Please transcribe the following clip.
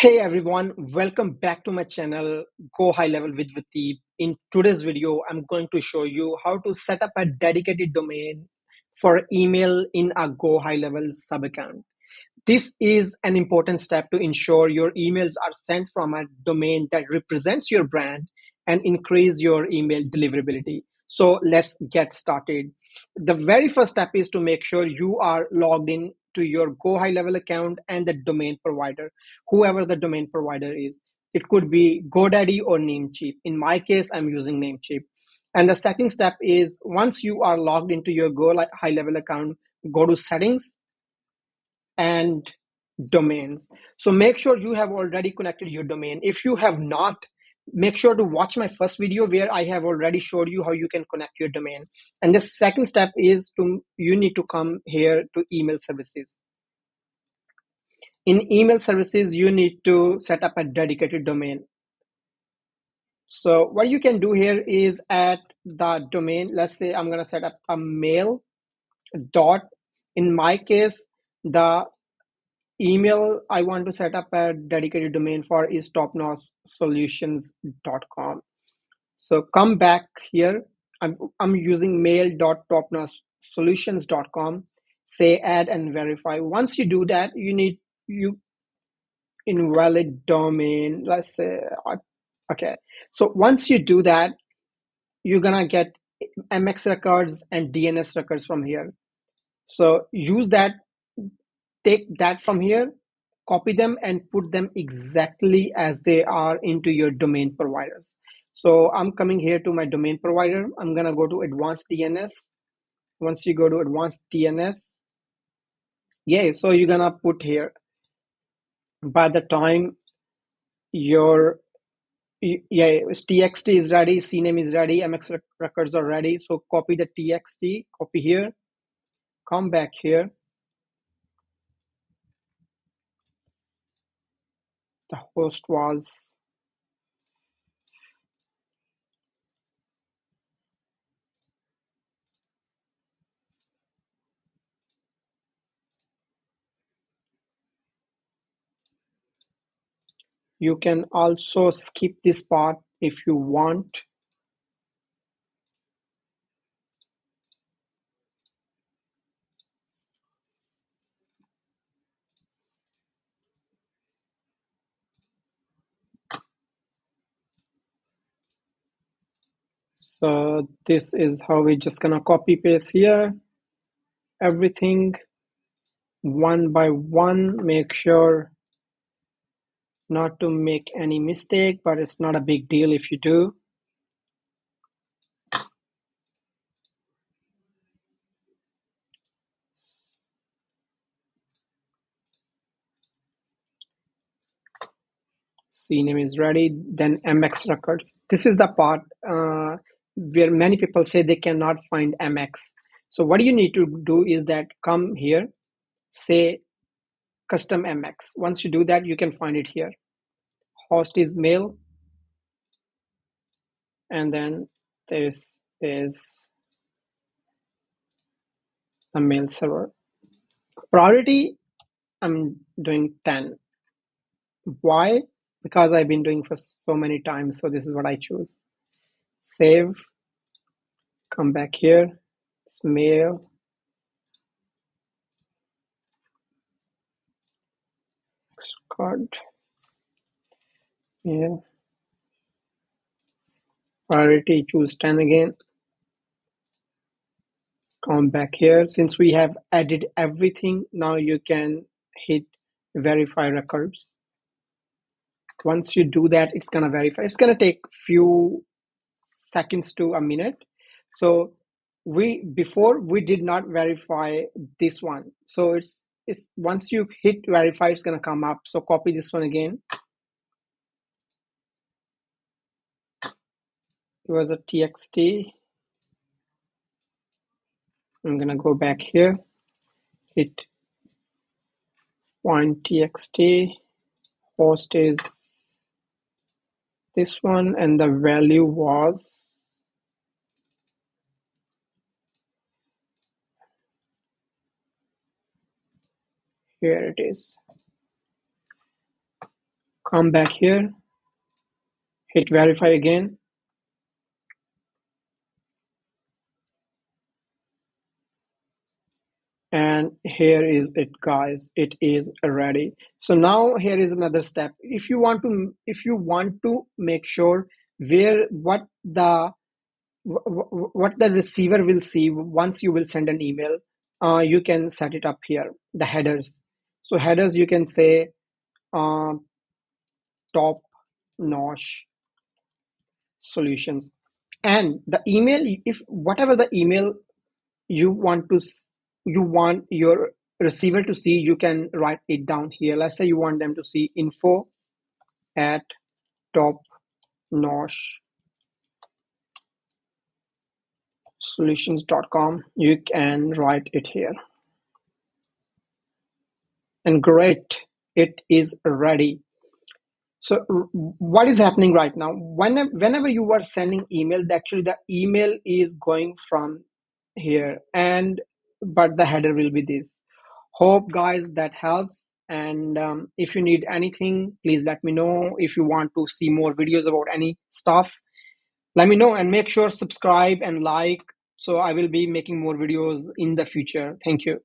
Hey everyone, welcome back to my channel Go High Level with Wateeb. In today's video, I'm going to show you how to set up a dedicated domain for email in a Go High Level sub account. This is an important step to ensure your emails are sent from a domain that represents your brand and increase your email deliverability. So let's get started. The very first step is to make sure you are logged in to your Go High Level account and the domain provider, whoever the domain provider is. It could be GoDaddy or Namecheap. In my case, I'm using Namecheap. And the second step is once you are logged into your Go High Level account, go to settings and domains. So make sure you have already connected your domain. If you have not, make sure to watch my first video where I have already showed you how you can connect your domain. And the second step is to you need to come here to email services. In email services, you need to set up a dedicated domain. So what you can do here is at the domain, let's say I'm going to set up a mail dot. In my case, the email I want to set up a dedicated domain for is topnotchsolutions.com. So come back here. I'm, I'm using mail.topnotchsolutions.com. Say add and verify. Once you do that, you need you invalid domain. Let's say uh, okay. So once you do that, you're gonna get MX records and DNS records from here. So use that take that from here, copy them and put them exactly as they are into your domain providers. So I'm coming here to my domain provider. I'm gonna go to advanced DNS. Once you go to advanced DNS, yeah, so you're gonna put here. By the time your yeah txt is ready, cname is ready, mx records are ready. So copy the txt, copy here, come back here, the host was. You can also skip this part if you want So this is how we're just gonna copy paste here. Everything one by one, make sure not to make any mistake, but it's not a big deal if you do. CNAME is ready, then MX records. This is the part uh, where many people say they cannot find MX. So what you need to do is that come here, say custom MX. Once you do that, you can find it here. Host is mail. And then this is the mail server. Priority, I'm doing 10. Why? Because I've been doing for so many times. So this is what I choose save, come back here, it's mail, card, yeah, priority, choose 10 again, come back here. Since we have added everything, now you can hit verify records. Once you do that, it's gonna verify. It's gonna take few seconds to a minute. So we before we did not verify this one. So it's it's once you hit verify, it's gonna come up. So copy this one again. It was a txt. I'm gonna go back here, hit find txt, host is this one, and the value was Here it is. come back here. Hit verify again. And here is it guys. It is ready. So now here is another step. If you want to if you want to make sure where what the what the receiver will see once you will send an email uh, you can set it up here the headers so headers you can say uh, top notch solutions. And the email if whatever the email you want to you want your receiver to see you can write it down here. Let's say you want them to see info at top notch solutions.com you can write it here and great it is ready. So what is happening right now? Whenever, whenever you are sending email actually the email is going from here and but the header will be this. Hope guys that helps. And um, if you need anything please let me know. If you want to see more videos about any stuff let me know and make sure subscribe and like so i will be making more videos in the future. Thank you